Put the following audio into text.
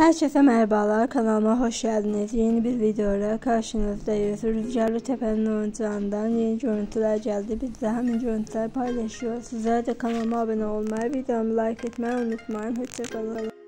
Herkese merhabalar kanalıma hoş geldiniz. Yeni bir videoyla karşınızdayız. Rüzgarlı Tepe'nin oyuncularından yeni görüntüler geldi. Biz de hemen görüntüler paylaşıyoruz. Sizler de kanalıma abone olmayı, videomu like etmeyi unutmayın. Hoşçakalın.